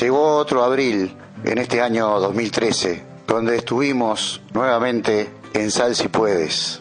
Llegó otro abril en este año 2013, donde estuvimos nuevamente en Sal si puedes.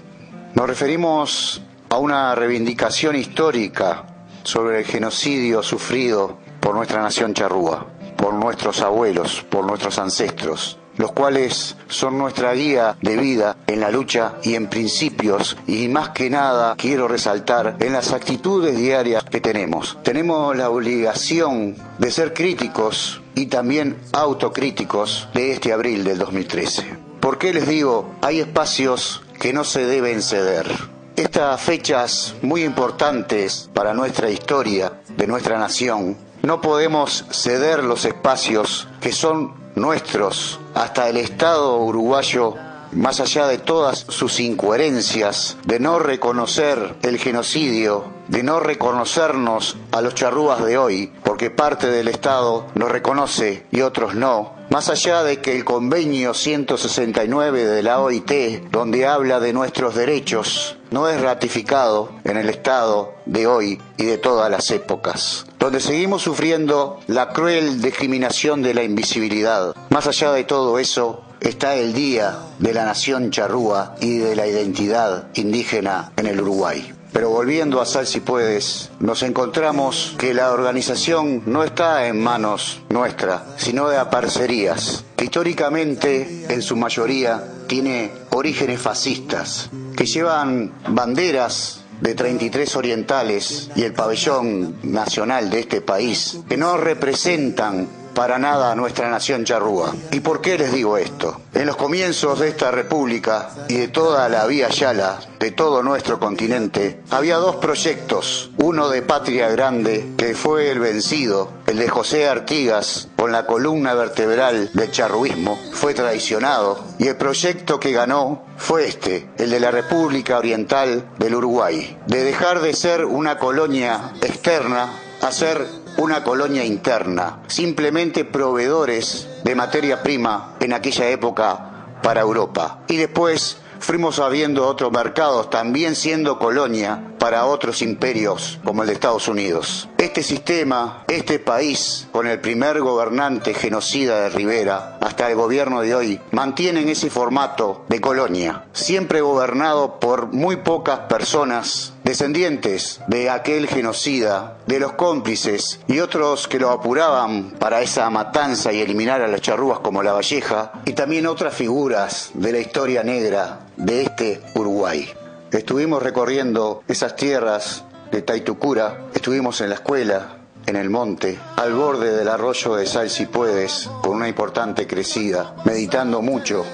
Nos referimos a una reivindicación histórica sobre el genocidio sufrido por nuestra nación charrúa, por nuestros abuelos, por nuestros ancestros, los cuales son nuestra guía de vida en la lucha y en principios y más que nada quiero resaltar en las actitudes diarias que tenemos. Tenemos la obligación de ser críticos y también autocríticos de este abril del 2013. ¿Por qué les digo? Hay espacios que no se deben ceder. Estas fechas muy importantes para nuestra historia, de nuestra nación, no podemos ceder los espacios que son nuestros, hasta el Estado uruguayo, más allá de todas sus incoherencias, de no reconocer el genocidio, de no reconocernos a los charrúas de hoy, porque parte del Estado nos reconoce y otros no, más allá de que el convenio 169 de la OIT, donde habla de nuestros derechos, no es ratificado en el Estado de hoy y de todas las épocas, donde seguimos sufriendo la cruel discriminación de la invisibilidad. Más allá de todo eso, está el Día de la Nación Charrúa y de la Identidad Indígena en el Uruguay. Pero volviendo a Sal si puedes, nos encontramos que la organización no está en manos nuestra, sino de aparcerías, que históricamente, en su mayoría, tiene orígenes fascistas, que llevan banderas de 33 orientales y el pabellón nacional de este país, que no representan para nada a nuestra nación charrúa. ¿Y por qué les digo esto? En los comienzos de esta república y de toda la vía Yala, de todo nuestro continente, había dos proyectos, uno de Patria Grande, que fue el vencido, el de José Artigas, con la columna vertebral del charruismo, fue traicionado, y el proyecto que ganó fue este, el de la República Oriental del Uruguay, de dejar de ser una colonia externa a ser una colonia interna, simplemente proveedores de materia prima en aquella época para Europa. Y después fuimos abriendo otros mercados, también siendo colonia para otros imperios como el de Estados Unidos. Este sistema, este país, con el primer gobernante genocida de Rivera hasta el gobierno de hoy, mantienen ese formato de colonia, siempre gobernado por muy pocas personas descendientes de aquel genocida, de los cómplices y otros que lo apuraban para esa matanza y eliminar a las charrúas como la Valleja, y también otras figuras de la historia negra de este Uruguay. Estuvimos recorriendo esas tierras de Taitucura, estuvimos en la escuela, en el monte, al borde del arroyo de Sal si puedes, con una importante crecida, meditando mucho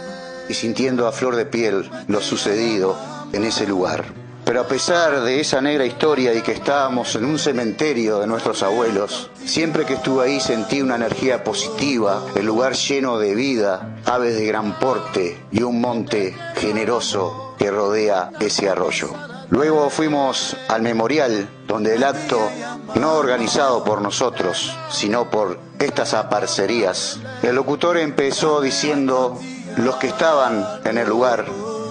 y sintiendo a flor de piel lo sucedido en ese lugar. Pero a pesar de esa negra historia y que estábamos en un cementerio de nuestros abuelos, siempre que estuve ahí sentí una energía positiva, el lugar lleno de vida, aves de gran porte y un monte generoso que rodea ese arroyo. Luego fuimos al memorial, donde el acto, no organizado por nosotros, sino por estas aparcerías, el locutor empezó diciendo los que estaban en el lugar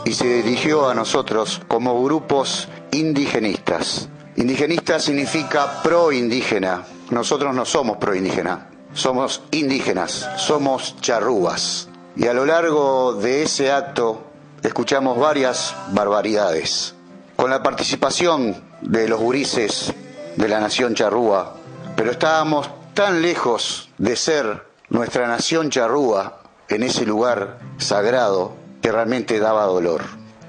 y se dirigió a nosotros como grupos indigenistas. Indigenista significa pro indígena. Nosotros no somos pro indígena, somos indígenas, somos charrúas. Y a lo largo de ese acto escuchamos varias barbaridades. Con la participación de los gurises de la nación charrúa, pero estábamos tan lejos de ser nuestra nación charrúa en ese lugar sagrado que realmente daba dolor.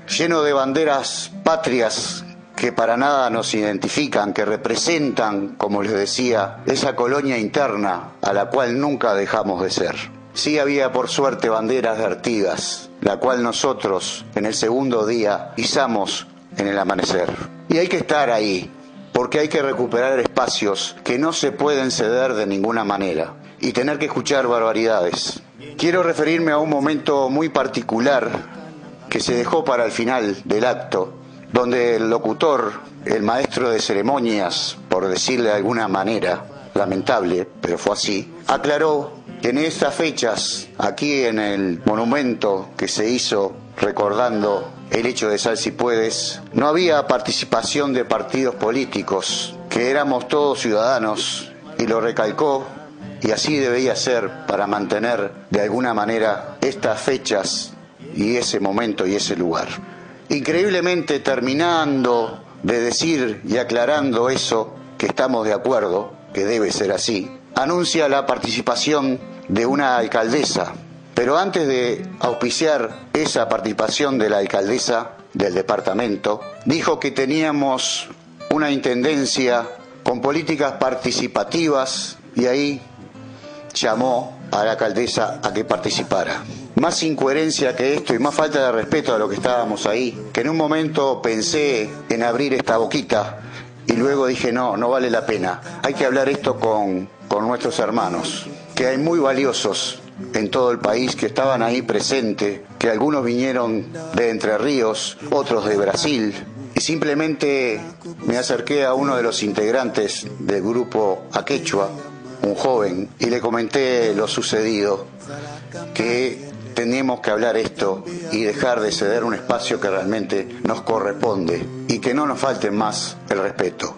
Lleno de banderas patrias que para nada nos identifican, que representan, como les decía, esa colonia interna a la cual nunca dejamos de ser. Sí había por suerte banderas de Artigas, la cual nosotros en el segundo día izamos en el amanecer. Y hay que estar ahí, porque hay que recuperar espacios que no se pueden ceder de ninguna manera y tener que escuchar barbaridades. Quiero referirme a un momento muy particular que se dejó para el final del acto, donde el locutor, el maestro de ceremonias, por decirle de alguna manera, lamentable, pero fue así, aclaró en estas fechas, aquí en el monumento que se hizo recordando el hecho de Sal si puedes, no había participación de partidos políticos, que éramos todos ciudadanos, y lo recalcó, y así debía ser para mantener de alguna manera estas fechas y ese momento y ese lugar. Increíblemente terminando de decir y aclarando eso, que estamos de acuerdo, que debe ser así, anuncia la participación de una alcaldesa. Pero antes de auspiciar esa participación de la alcaldesa del departamento, dijo que teníamos una intendencia con políticas participativas y ahí llamó a la alcaldesa a que participara. Más incoherencia que esto y más falta de respeto a lo que estábamos ahí, que en un momento pensé en abrir esta boquita y luego dije, no, no vale la pena. Hay que hablar esto con, con nuestros hermanos, que hay muy valiosos en todo el país que estaban ahí presentes, que algunos vinieron de Entre Ríos, otros de Brasil, y simplemente me acerqué a uno de los integrantes del grupo Aquechua, un joven, y le comenté lo sucedido, que teníamos que hablar esto y dejar de ceder un espacio que realmente nos corresponde y que no nos falte más el respeto.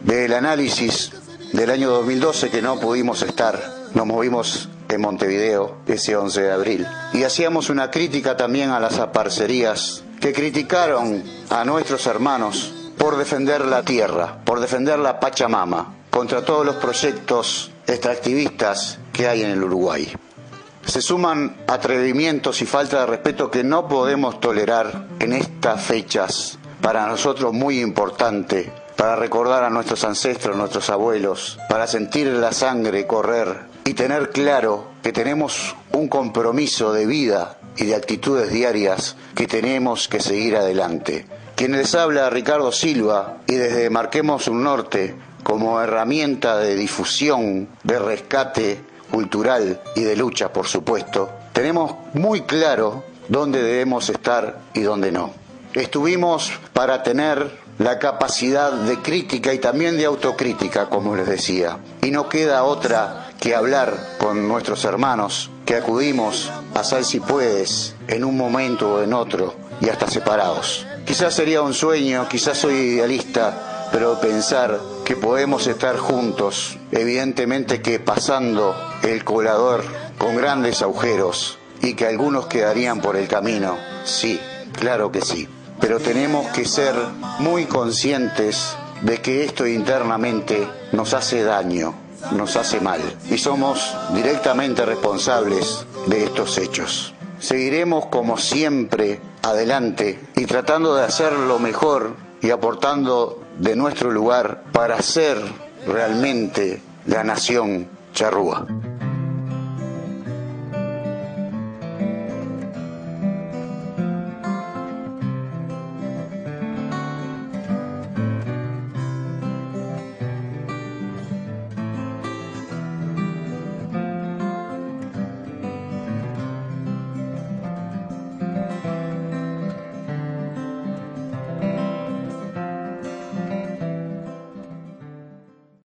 Del análisis del año 2012 que no pudimos estar, nos movimos en Montevideo ese 11 de abril y hacíamos una crítica también a las aparcerías que criticaron a nuestros hermanos por defender la tierra, por defender la Pachamama, contra todos los proyectos extractivistas que hay en el Uruguay se suman atrevimientos y falta de respeto que no podemos tolerar en estas fechas, para nosotros muy importante, para recordar a nuestros ancestros, nuestros abuelos, para sentir la sangre correr y tener claro que tenemos un compromiso de vida y de actitudes diarias que tenemos que seguir adelante. Quien les habla, Ricardo Silva, y desde Marquemos un Norte, como herramienta de difusión, de rescate cultural y de lucha, por supuesto, tenemos muy claro dónde debemos estar y dónde no. Estuvimos para tener la capacidad de crítica y también de autocrítica, como les decía. Y no queda otra que hablar con nuestros hermanos que acudimos a Sal si puedes en un momento o en otro y hasta separados. Quizás sería un sueño, quizás soy idealista, pero pensar que podemos estar juntos, evidentemente que pasando el colador con grandes agujeros y que algunos quedarían por el camino, sí, claro que sí, pero tenemos que ser muy conscientes de que esto internamente nos hace daño, nos hace mal y somos directamente responsables de estos hechos. Seguiremos como siempre adelante y tratando de hacer lo mejor y aportando de nuestro lugar para ser realmente la nación charrúa.